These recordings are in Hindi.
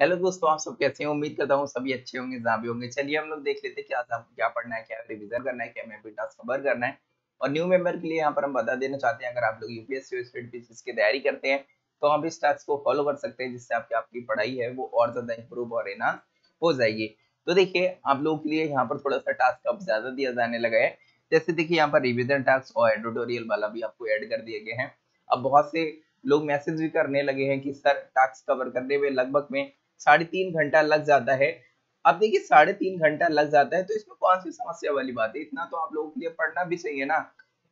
हेलो दोस्तों, आप सब कैसे हैं? उम्मीद करता हूँ सभी अच्छे होंगे, जहाँ भी होंगे। चलिए हम लोग देख लेते हैं कि क्या पढ़ना है, क्या रिविजन करना है, क्या मैं टास्क कवर करना है। और न्यू मेंबर के लिए यहाँ पर हम बता देना चाहते हैं, अगर आप लोग यूपीएससी पीसीस की तैयारी करते हैं तो हम इस टास्क को फॉलो कर सकते हैं, जिससे आपकी आपकी पढ़ाई है वो और ज़्यादा इंप्रूव और एनहांस हो जाएगी। तो देखिए, आप लोगों के लिए यहाँ पर थोड़ा सा टास्क अब ज़्यादा दिया जाने लगा है। जैसे देखिए, यहाँ पर रिविजन टास्क और एडिटोरियल वाला भी आपको ऐड कर दिए गए हैं। अब बहुत से लोग मैसेज भी करने लगे हैं कि, सर टास्क कवर करने में लगभग में साढ़े तीन घंटा लग जाता है। अब देखिए, साढ़े तीन घंटा लग जाता है तो इसमें कौन सी समस्या वाली बात है? इतना तो आप लोगों के लिए पढ़ना भी चाहिए ना।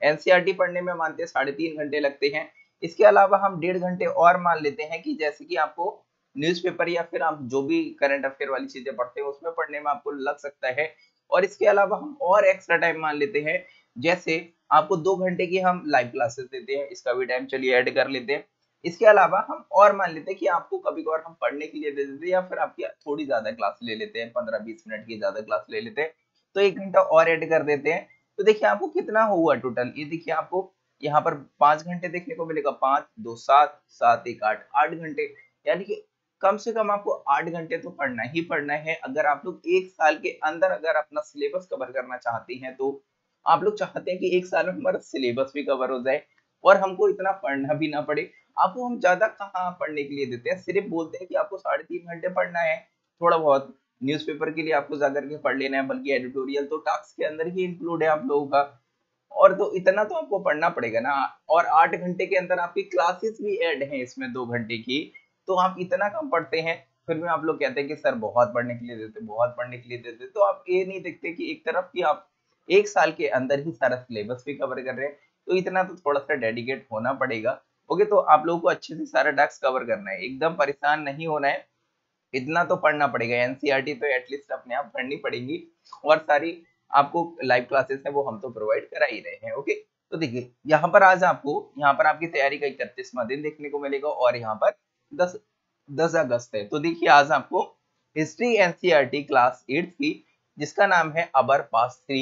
एनसीआरटी पढ़ने में मानते हैं साढ़े तीन घंटे लगते हैं। इसके अलावा हम डेढ़ घंटे और मान लेते हैं कि जैसे कि आपको न्यूज़पेपर या फिर आप जो भी करंट अफेयर वाली चीज़ें पढ़ते हैं, उसमें पढ़ने में आपको लग सकता है। और इसके अलावा हम और एक्स्ट्रा टाइम मान लेते हैं। जैसे आपको दो घंटे की हम लाइव क्लासेस देते हैं, इसका भी टाइम चलिए ऐड कर लेते हैं। इसके अलावा हम और मान लेते हैं कि आपको कभी कभार हम पढ़ने के लिए दे देते हैं या फिर आपकी थोड़ी ज़्यादा क्लास ले लेते हैं, पंद्रह बीस मिनट की ज़्यादा क्लास ले लेते हैं तो एक घंटा और ऐड कर देते हैं। तो देखिए आपको कितना हुआ टोटल ये देखिए आपको यहाँ पर पाँच घंटे देखने को मिलेगा, पाँच, दो, सात सात, एक, आठ आठ घंटे। यानी कि कम से कम आपको आठ घंटे तो पढ़ना ही पढ़ना है। अगर आप लोग एक साल के अंदर अगर अपना सिलेबस कवर करना चाहते हैं तो आप लोग चाहते हैं कि एक साल में हमारा सिलेबस भी कवर हो जाए और हमको इतना पढ़ना भी ना पड़े। आपको हम ज़्यादा कहाँ पढ़ने के लिए देते हैं? सिर्फ़ बोलते हैं कि आपको साढ़े तीन घंटे पढ़ना है, थोड़ा बहुत। न्यूज़पेपर के लिए आपको जाकर के पढ़ लेना है, बल्कि एडिटोरियल तो टास्क के अंदर ही इंक्लूड है आप लोगों का। और तो इतना तो आपको पढ़ना पड़ेगा ना। और आठ घंटे के अंदर आपकी क्लासेस भी ऐड हैं इसमें दो घंटे की। तो आप इतना कम पढ़ते हैं, फिर भी आप लोग कहते हैं कि, सर, बहुत पढ़ने के लिए देते, बहुत पढ़ने के लिए देते। तो आप ये नहीं देखते कि एक तरफ़ की आप एक साल के अंदर ही सारा सिलेबस भी कवर कर रहे हैं। तो इतना तो थोड़ा सा डेडिकेट होना पड़ेगा। ओके तो आप लोगों को अच्छे से सारा टास्क कवर करना है। एकदम परेशान नहीं होना है। इतना तो पढ़ना पड़ेगा। एनसीईआरटी तो एटलीस्ट अपने आप पढ़नी पड़ेगी। और सारी आपको लाइव क्लासेस है, वो हम तो प्रोवाइड करा ही रहे हैं, ओके? तो देखिए, यहाँ पर आज आपको, यहाँ पर आपकी तैयारी का इकतीसवा दिन देखने को मिलेगा और यहाँ पर दस दस अगस्त है। तो देखिए, आज आपको हिस्ट्री एनसीईआरटी क्लास एट्थ की, जिसका नाम है अबर पास थ्री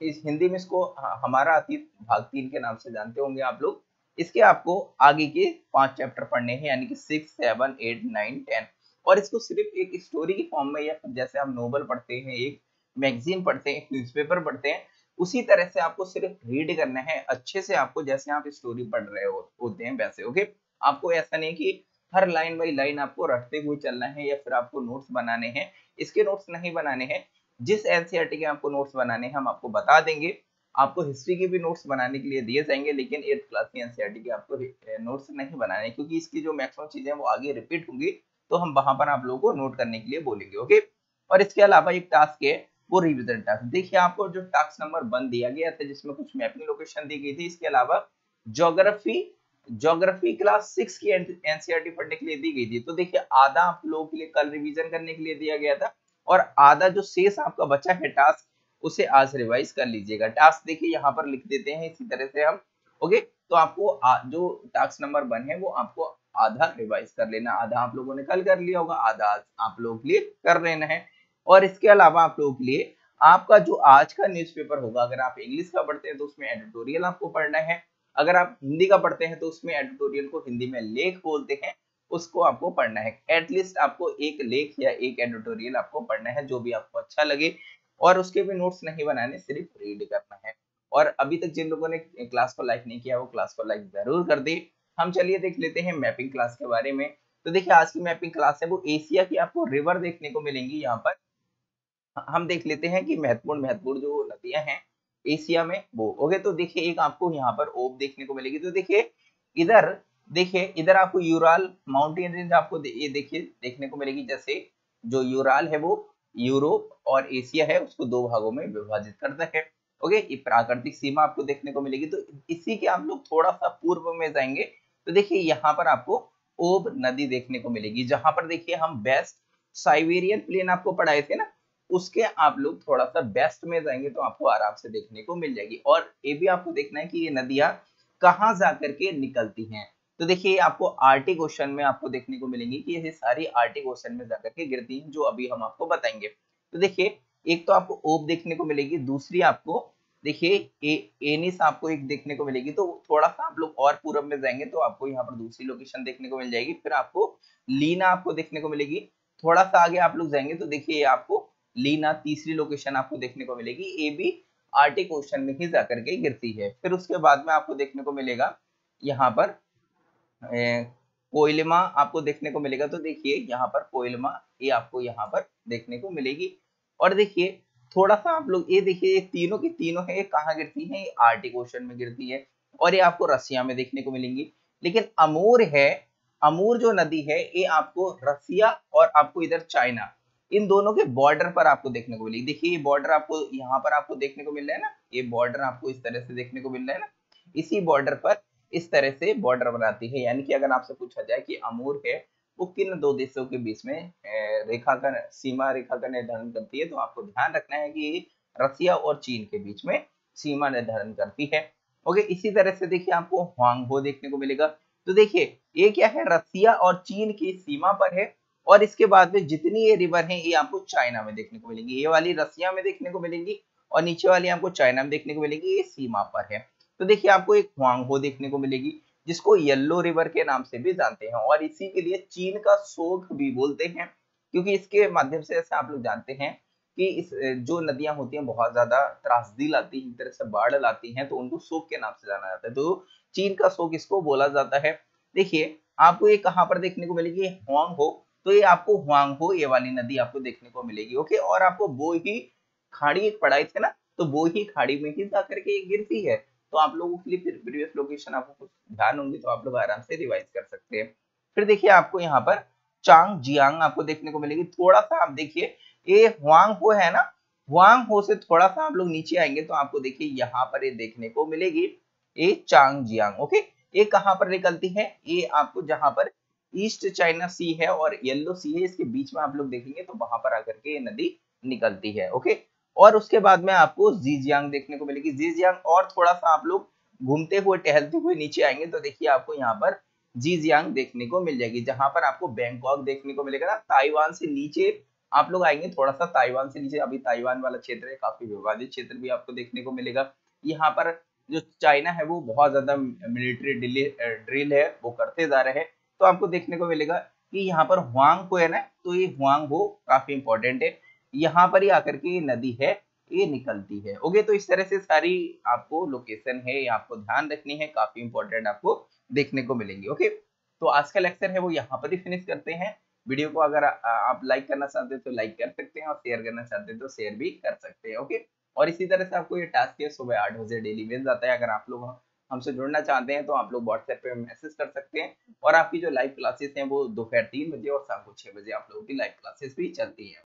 इस हिंदी में इसको हमारा अतीत भाग तीन के नाम से जानते होंगे आप लोग। इसके आपको आगे के पाँच चैप्टर पढ़ने हैं, यानी कि six seven eight nine ten और इसको सिर्फ़ एक स्टोरी की फॉर्म में या जैसे हम नोवेल पढ़ते हैं, एक मैगजीन पढ़ते हैं न्यूज़पेपर पढ़ते हैं, उसी तरह से आपको सिर्फ़ रीड करना है, अच्छे से आपको जैसे आप स्टोरी पढ़ रहे हो, होते हैं वैसे ओके आपको ऐसा नहीं कि हर लाइन बाई लाइन आपको रटते हुए चलना है या फिर आपको नोट्स बनाने हैं, इसके नोट्स नहीं बनाने हैं, जिस एनसीईआरटी के आपको नोट्स बनाने हैं, हम आपको बता देंगे। आपको हिस्ट्री के भी नोट्स बनाने के लिए दिए जाएँगे, लेकिन एट्थ क्लास की एनसीईआरटी के आपको नोट्स नहीं बनाने, क्योंकि इसकी जो मैक्सिमम चीज़ें वो आगे रिपीट होंगी तो हम वहाँ पर आप लोगों को नोट करने के लिए बोलेंगे ओके और इसके अलावा एक टास्क है, वो रिविजन टास्क देखिए, आपको जो टास्क नंबर वन दिया गया था, जिसमें कुछ मैपिंग लोकेशन दी गई थी, इसके अलावा जोग्राफी जोग्राफी क्लास सिक्स की एनसीईआरटी पढ़ने के लिए दी गई थी। तो देखिए, आधा आप लोगों के लिए कल रिवीजन करने के लिए दिया गया था, और आधा जो शेष आपका बचा है टास्क उसे आज रिवाइज कर लीजिएगा। टास्क देखिए यहाँ पर लिख देते हैं इसी तरह से हम ओके तो आपको आ, जो टास्क नंबर वन है वो आपको आधा रिवाइज कर लेना। आधा आप लोगों ने कल कर लिया होगा आधा आप लोगों के लिए कर लेना है। और इसके अलावा आप लोगों के लिए आपका जो आज का न्यूज़पेपर होगा अगर आप इंग्लिश का पढ़ते हैं तो उसमें एडिटोरियल आपको पढ़ना है। अगर आप हिंदी का पढ़ते हैं तो उसमें एडिटोरियल को हिंदी में लेख बोलते हैं उसको आपको पढ़ना है। एटलीस्ट आपको एक लेख या एक एडिटोरियल आपको पढ़ना है जो भी आपको अच्छा लगे। और उसके भी नोट्स नहीं बनाने, सिर्फ़ रीड करना है। और अभी तक जिन लोगों ने क्लास को लाइक नहीं किया, वो क्लास को लाइक ज़रूर कर दे। हम चलिए देख लेते हैं मैपिंग क्लास के बारे में। तो देखिए, आज की मैपिंग क्लास है, वो एशिया की आपको रिवर देखने को मिलेंगी यहाँ पर। हम देख लेते हैं कि महत्वपूर्ण महत्वपूर्ण जो नदियाँ हैं एशिया में वो। ओके तो देखिए, एक आपको यहाँ पर ओप देखने को मिलेगी। तो देखिए, इधर देखिए, इधर आपको यूराल माउंटेन रेंज आपको ये देखिए, देखने को मिलेगी। जैसे जो यूराल है वो यूरोप और एशिया है, उसको दो भागों में विभाजित करता है। ओके ये प्राकृतिक सीमा आपको देखने को मिलेगी। तो इसी के आप लोग थोड़ा सा पूर्व में जाएँगे। तो देखिए, यहाँ पर आपको ओब नदी देखने को मिलेगी, जहाँ पर देखिए हम बेस्ट साइबेरियन प्लेन आपको पढ़ाए थे ना, उसके आप लोग थोड़ा सा बेस्ट में जाएँगे तो आपको आराम से देखने को मिल जाएगी। और ये भी आपको देखना है कि ये नदियाँ कहाँ जाकर के निकलती हैं। तो देखिए, आपको आरटी क्वेश्चन में आपको देखने को मिलेंगी कि ये सारी आरटी क्वेश्चन में जाकर के गिरती हैं जो अभी हम आपको बताएँगे। तो देखिए, एक तो आपको ओप देखने को मिलेगी, दूसरी आपको, देखिए एनिस आपको एक देखने को मिलेगी तो थोड़ा सा आप लोग और पूरब में जाएँगे तो आपको यहाँ पर दूसरी लोकेशन देखने को मिल जाएगी। फिर आपको लीना आपको देखने को मिलेगी थोड़ा सा आगे आप लोग जाएँगे तो देखिए आपको लीना तीसरी लोकेशन आपको देखने को मिलेगी A B R T question में ही जाकर के गिरती है। फिर उसके बाद में आपको देखने को मिलेगा, यहाँ पर कोयलमा आपको देखने को मिलेगा तो देखिए यहाँ पर कोयलमा, ये आपको यहाँ पर देखने को मिलेगी। और देखिए थोड़ा सा आप लोग, ये देखिए, ये तीनों की तीनों है, ये कहाँ गिरती है? ये आरटी क्वेश्चन में गिरती है। और ये आपको रसिया में देखने को मिलेंगी। लेकिन अमूर है, अमूर जो नदी है, ये आपको रसिया और आपको इधर चाइना, इन दोनों के बॉर्डर पर आपको देखने को मिलेगी। देखिए, ये बॉर्डर आपको, यहाँ पर आपको देखने को मिल रहा है ना? ये बॉर्डर आपको इस तरह से देखने को मिल रहा है ना? इसी बॉर्डर पर इस तरह से बॉर्डर बनाती है। यानी कि अगर आपसे पूछा जाए कि अमूर है, वो किन दो देशों के बीच में रेखा का सीमा रेखा का निर्धारण करती है? तो आपको ध्यान रखना है कि रसिया और चीन के बीच में सीमा निर्धारण करती है। ओके, इसी तरह से देखिए आपको हुआंगहो देखने को मिलेगा। तो देखिए, ये क्या है? रसिया और चीन की सीमा पर है और इसके बाद में जितनी ये रिवर है, ये आपको चाइना में देखने को मिलेंगी। ये वाली रसिया में देखने को मिलेंगी और नीचे वाली आपको चाइना में देखने को मिलेगी। ये सीमा पर है। तो देखिए आपको एक हुआंगहो देखने को मिलेगी, जिसको येल्लो रिवर के नाम से भी जानते हैं और इसी के लिए चीन का शोक भी बोलते हैं, क्योंकि इसके माध्यम से ऐसे आप लोग जानते हैं कि इस जो नदियाँ होती हैं, बहुत ज़्यादा त्रासदी लाती हैं तरह से बाढ़ लाती हैं तो उनको शोक के नाम से जाना जाता है। तो चीन का शोक इसको बोला जाता है। देखिए, आपको ये कहाँ पर देखने को मिलेगी? हुआंग हो तो ये आपको हुआंग हो ये वाली नदी आपको देखने को मिलेगी, ओके? और आपको वो ही खाड़ी एक पढ़ाई थे ना तो वो ही खाड़ी में ही जाकर के गिरती है। तो आप लोगों के लिए फिर प्रीवियस लोकेशन आपको कुछ ध्यान होंगे तो आप लोग आराम से रिवाइज कर सकते हैं। फिर देखिए आपको यहाँ पर चांग जियांग आपको देखने को मिलेगी। थोड़ा सा आप देखिए, ये हुआंग हो है ना? हुआंग हो से थोड़ा सा आप लोग नीचे आएँगे तो आपको देखिए यहाँ पर ये देखने को मिलेगी। ये चांग जियांग ओके ये कहाँ पर निकलती है? ये आपको जहाँ पर ईस्ट चाइना सी है और येलो सी है। इसके बीच में आप लोग देखेंगे तो वहाँ पर आकर के ये नदी निकलती है ओके और उसके बाद में आपको जीजियांग देखने को मिलेगी। जीजियांग और थोड़ा सा आप लोग घूमते हुए, टहलते हुए नीचे आएँगे तो देखिए आपको यहाँ पर जीजियांग देखने को मिल जाएगी, जहाँ पर आपको बैंकॉक देखने को मिलेगा ना। ताइवान से नीचे आप लोग आएँगे, थोड़ा सा ताइवान से नीचे। अभी ताइवान वाला क्षेत्र है, काफ़ी विवादित क्षेत्र भी आपको देखने को मिलेगा। यहाँ पर जो चाइना है, वो बहुत ज़्यादा मिलिट्री ड्रिल है, वो करते जा रहे हैं। तो आपको देखने को मिलेगा कि यहाँ पर हुआंग को है ना तो ये हुआंग हो काफ़ी इंपॉर्टेंट है। यहाँ पर ही आकर के ये नदी है, ये निकलती है। ओके तो इस तरह से सारी आपको लोकेशन है आपको ध्यान रखनी है, काफ़ी इंपॉर्टेंट आपको देखने को मिलेंगे। ओके तो आज का लेक्चर है, वो यहाँ पर ही फिनिश करते हैं। वीडियो को अगर आप लाइक करना चाहते हैं तो लाइक कर सकते हैं और शेयर करना चाहते हैं तो शेयर भी कर सकते हैं। ओके, और इसी तरह से आपको ये टास्क है, सुबह आठ बजे डेली मिल जाता है। अगर आप लोग हमसे जुड़ना चाहते हैं तो आप लोग व्हाट्सएप पे मैसेज कर सकते हैं। और आपकी जो लाइव क्लासेस हैं, वो दोपहर तीन बजे और शाम को छह बजे आप लोगों की लाइव क्लासेस भी चलती है।